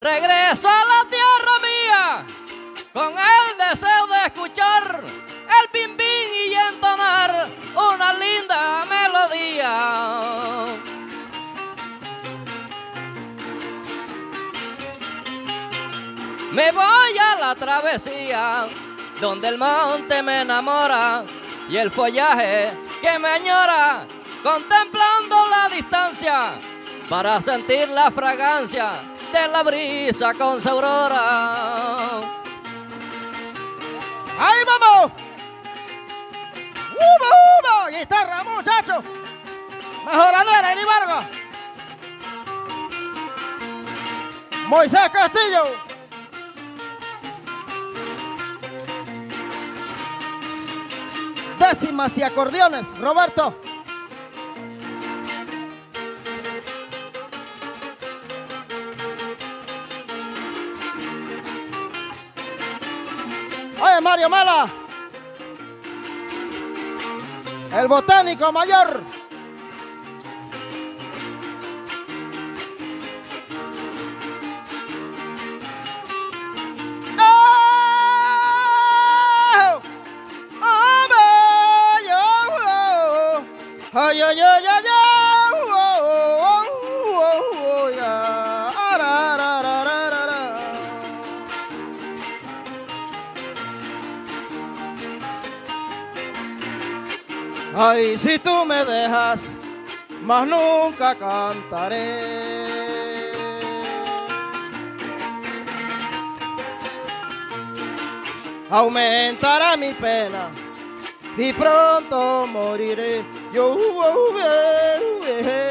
Regreso a la tierra mía con el deseo de escuchar el bim bim y entonar una linda melodía. Me voy a la travesía donde el monte me enamora y el follaje que me añora contemplando la distancia para sentir la fragancia de la brisa con su aurora. ¡Ahí vamos! ¡Uba, uba! ¡Guitarra, muchachos! Mejoranera, Eli Vargas. Moisés Castillo. Décimas y acordeones, Roberto. Mario Mala. El botánico mayor. ¡Oh! ¡Oh! Ay, si tú me dejas, más nunca cantaré. Aumentará mi pena y pronto moriré. Yo, uh, uh, eh,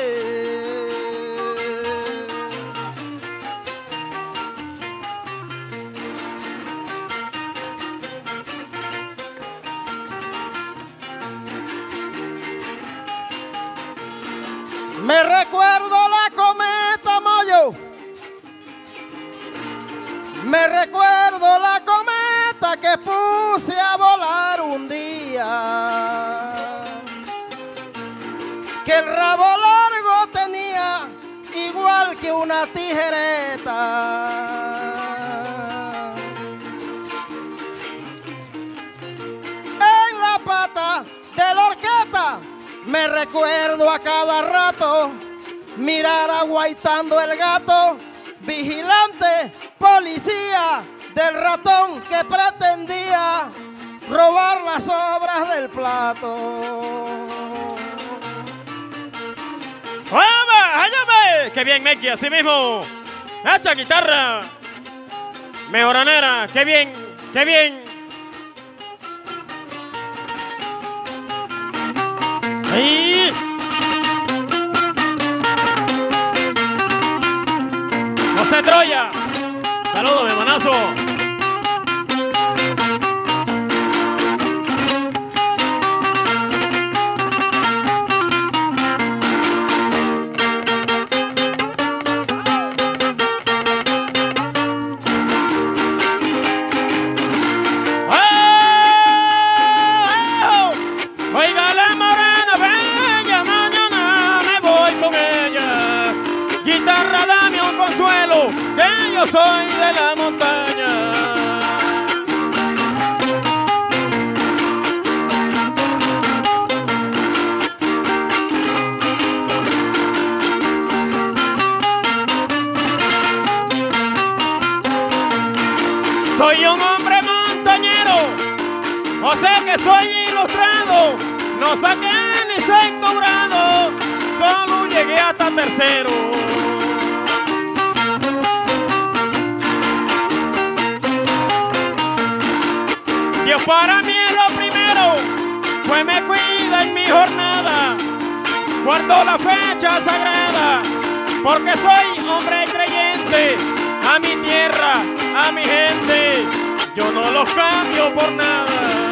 Me recuerdo la cometa Moyo. Me recuerdo la cometa que puse a volar un día. Que el rabo largo tenía igual que una tijereta. Me recuerdo a cada rato mirar aguaitando el gato, vigilante, policía del ratón que pretendía robar las obras del plato. ¡Vamos! ¡Áyame! ¡Qué bien, Meki! Así mismo. ¡Hacha guitarra! Mejoranera. ¡Qué bien! ¡Qué bien! ¡Ahí! José Troya. Saludos, hermanazo. Soy un hombre montañero, o sea que soy ilustrado, no saqué ni sexto grado, solo llegué hasta tercero. Dios para mí es lo primero, pues me cuida en mi jornada, guardo la fecha sagrada, porque soy hombre creyente, a mi tierra, a mi gente, yo no los cambio por nada.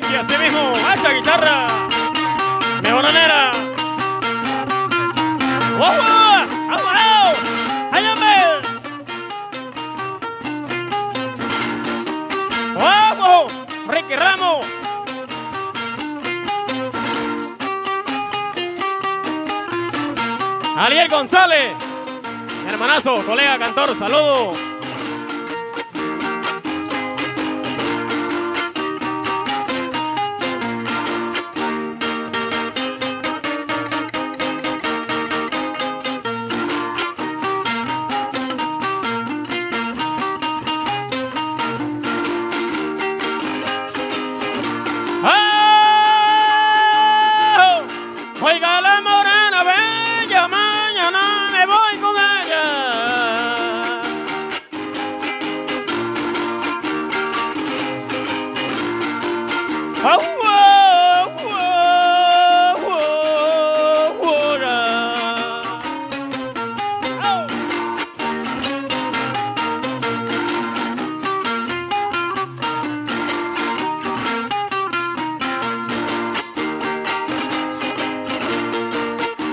Becky, así mismo, hacha guitarra, mejor ¡Vamos! ¡Ricky Ramos! Ariel González, hermanazo, colega cantor, saludos.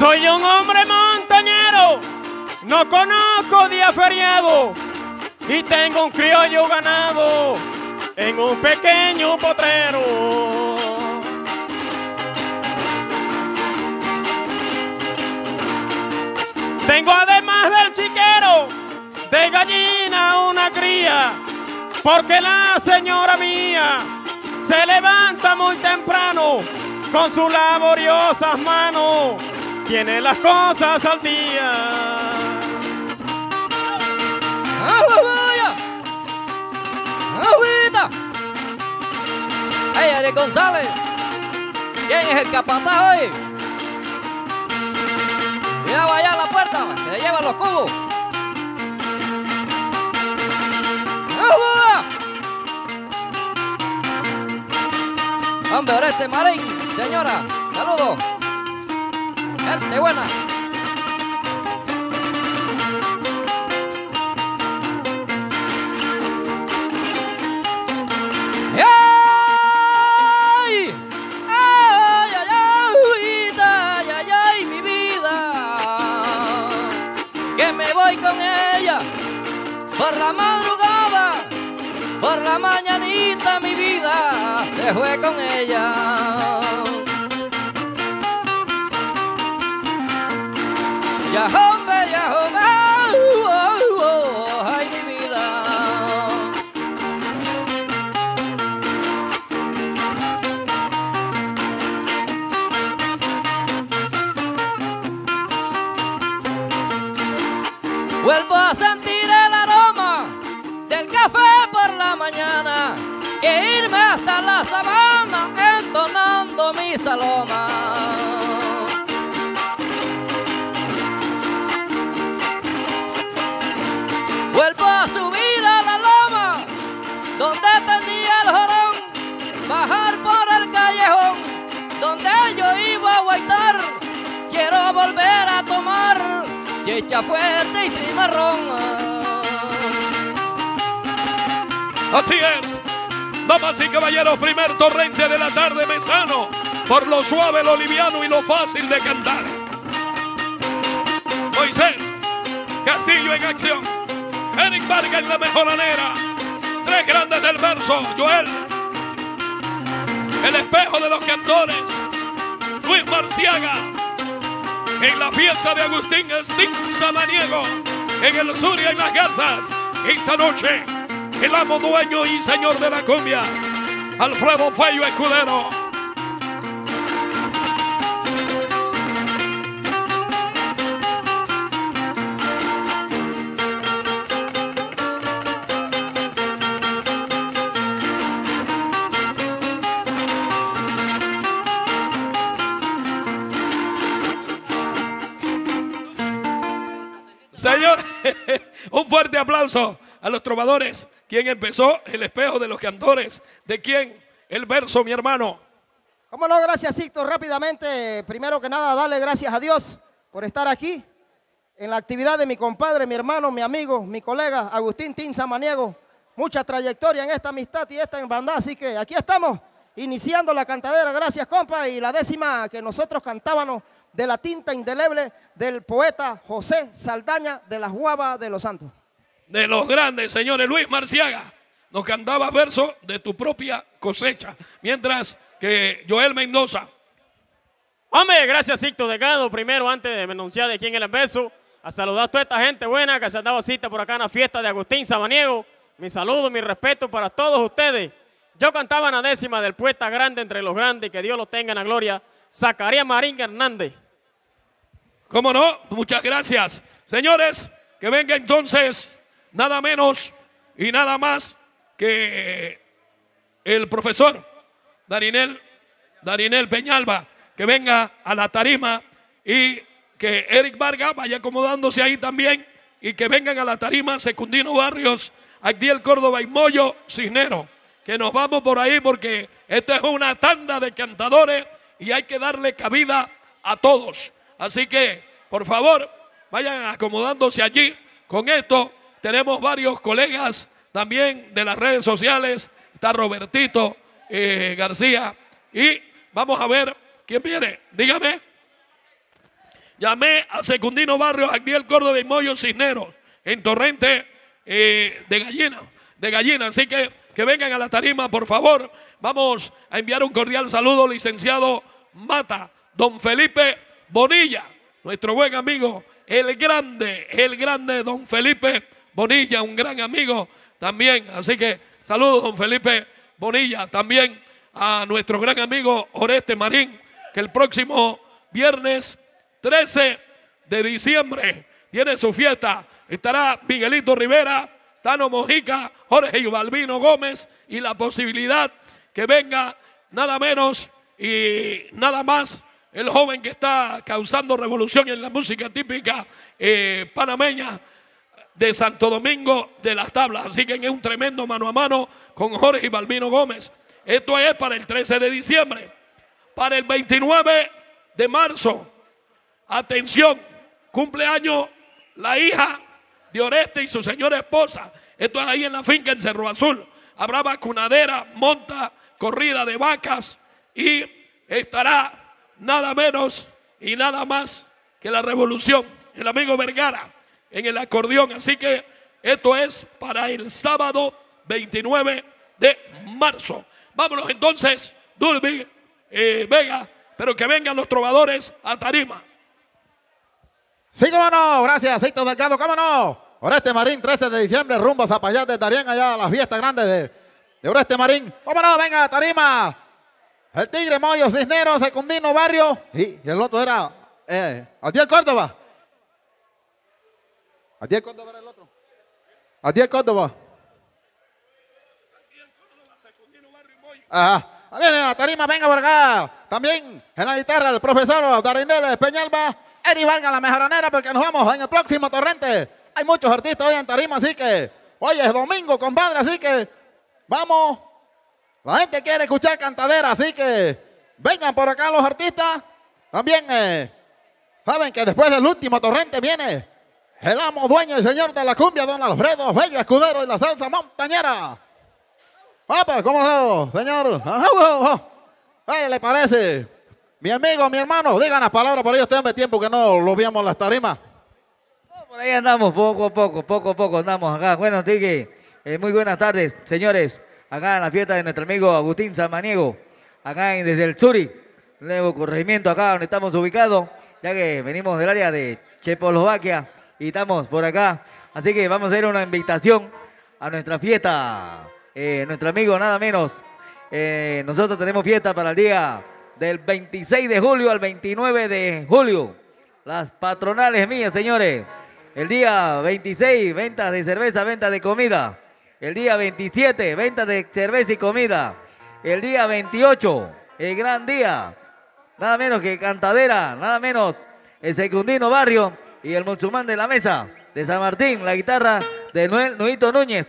Soy un hombre montañero, no conozco día feriado. Y tengo un criollo ganado en un pequeño potrero. Tengo además del chiquero de gallina una cría, porque la señora mía se levanta muy temprano con sus laboriosas manos, tiene las cosas al día. ¡Agüita! ¡Agüita! ¡Ey, Ariel González! ¿Quién es el capataz hoy? Cuidado allá a la puerta, se llevan los cubos. ¡Agua! Hombre, Oreste Marín, señora, saludos. Gente buena. ¡Ay! ¡Ay, ay, ay, ay, ay, ay, mi vida! Que me voy con ella por la madrugada, por la mañanita, mi vida se fue con ella. Ya, hombre, oh, oh, oh, ay, mi vida. Vuelvo a sentir el aroma del café por la mañana, que irme hasta la sabana entonando mi saloma. Chicha fuerte y cimarrón. Así es. Damas y caballeros, primer torrente de la tarde mesano. Por lo suave, lo liviano y lo fácil de cantar. Moisés Castillo en acción. Eric Vargas en la mejoralera. Tres grandes del verso. Joel. El espejo de los cantores. Luis Marciaga. En la fiesta de Agustín Sting Samaniego. En el sur y en las garzas. Esta noche. El amo dueño y señor de la cumbia. Alfredo Fallo Escudero. Señor, un fuerte aplauso a los trovadores. ¿Quién empezó? El espejo de los cantores. ¿De quién? El verso, mi hermano. ¿Cómo no? Gracias, Sixto. Rápidamente, primero que nada, darle gracias a Dios por estar aquí en la actividad de mi compadre, mi hermano, mi amigo, mi colega Agustín Tin Samaniego. Mucha trayectoria en esta amistad y esta hermandad, así que aquí estamos iniciando la cantadera. Gracias, compa. Y la décima que nosotros cantábamos de la tinta indeleble del poeta José Saldaña de la Guava de los Santos. De los grandes, señores. Luis Marciaga nos cantaba verso de tu propia cosecha. Mientras que Joel Mendoza. Hombre, gracias Sixto Delgado. Primero, antes de anunciar de quién era el beso, a saludar a toda esta gente buena que se ha dado cita por acá en la fiesta de Agustín Sabaniego. Mi saludo, mi respeto para todos ustedes. Yo cantaba en la décima del poeta grande entre los grandes, que Dios lo tenga en la gloria, Zacarías Marín Hernández. ¿Cómo no? Muchas gracias. Señores, que venga entonces nada menos y nada más que el profesor Darinel, Darinel Peñalba, que venga a la tarima y que Eric Vargas vaya acomodándose ahí también y que vengan a la tarima Secundino Barrios, Agdiel Córdoba y Moyo Cisnero. Que nos vamos por ahí porque esto es una tanda de cantadores y hay que darle cabida a todos. Así que, por favor, vayan acomodándose allí. Con esto tenemos varios colegas también de las redes sociales. Está Robertito eh, García. Y vamos a ver quién viene. Dígame. Llamé a Secundino Barrio, Agdiel Córdoba y Moyo Cisneros en Torrente eh, de Gallina. De Gallina. Así que que vengan a la tarima, por favor. Vamos a enviar un cordial saludo, licenciado Mata, don Felipe Bonilla, nuestro buen amigo, el grande, el grande don Felipe Bonilla, un gran amigo también. Así que saludos, don Felipe Bonilla, también a nuestro gran amigo Oreste Marín, que el próximo viernes 13 de diciembre tiene su fiesta. Estará Miguelito Rivera, Tano Mojica, Jorge Balbino Gómez y la posibilidad que venga nada menos y nada más el joven que está causando revolución en la música típica eh, panameña de Santo Domingo de las Tablas. Así que es un tremendo mano a mano con Jorge y Balbino Gómez. Esto es para el 13 de diciembre. Para el 29 de marzo, atención, cumpleaños la hija de Oreste y su señora esposa. Esto es ahí en la finca en Cerro Azul. Habrá vacunadera, monta, corrida de vacas y estará nada menos y nada más que la revolución. El amigo Vergara en el acordeón. Así que esto es para el sábado 29 de marzo. Vámonos entonces, Dulby, eh, Vega, pero que vengan los trovadores a Tarima. Sí, cómo no, gracias, Cito Mercado, cómo no. Oreste Marín, 13 de diciembre, rumbo a Zapallar de Tarien, allá a la fiesta grande de, de Oreste Marín. Cómo no, venga, Tarima. El Tigre Moyo, Cisneros, Secundino Barrio. Y, el otro era eh, Adiel Córdoba. Adiel Córdoba era el otro. Adiel Córdoba. Ajá. Viene a Tarima, venga por acá. También en la guitarra el profesor Darinel Peñalba. Eri Vargas, la mejoranera, porque nos vamos en el próximo torrente. Hay muchos artistas hoy en Tarima, así que hoy es domingo, compadre, así que vamos. La gente quiere escuchar cantadera, así que vengan por acá los artistas. También eh, saben que después del último torrente viene el amo dueño y señor de la cumbia, don Alfredo Bello Escudero y la salsa montañera. Pues, ¿cómo es, señor? ¿Qué le parece? Mi amigo, mi hermano, digan las palabras por ellos. Tenme tiempo que no lo veamos las tarimas. Por ahí andamos, poco a poco, poco a poco andamos acá. Bueno, Tigre, eh, muy buenas tardes, señores. Acá en la fiesta de nuestro amigo Agustín Samaniego, acá desde el Zurich, nuevo corregimiento acá donde estamos ubicados, ya que venimos del área de Checoslovaquia y estamos por acá. Así que vamos a hacer una invitación a nuestra fiesta. Eh, nuestro amigo, nada menos. eh, nosotros tenemos fiesta para el día del 26 de julio al 29 de julio. Las patronales mías, señores. El día 26, ventas de cerveza, ventas de comida. El día 27, ventas de cerveza y comida. El día 28, el gran día. Nada menos que Cantadera, nada menos el Secundino Barrio y el musulmán de la mesa de San Martín, la guitarra de Noel Nuito Núñez.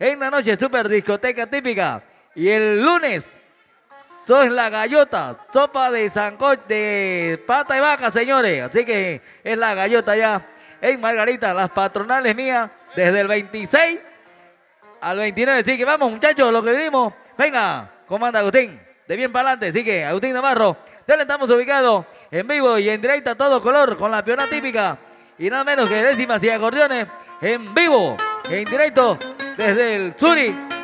En la noche, super discoteca típica. Y el lunes, soy la gallota, sopa de sancocho de pata de vaca, señores. Así que es la gallota ya en Margarita, las patronales mías, desde el 26 al 29. Así que vamos, muchachos, lo que vimos. Venga, comanda Agustín, de bien para adelante. Así que Agustín Navarro, ya le estamos ubicados en vivo y en directo a todo color con la piona típica. Y nada menos que décimas y acordeones en vivo, en directo desde el Suri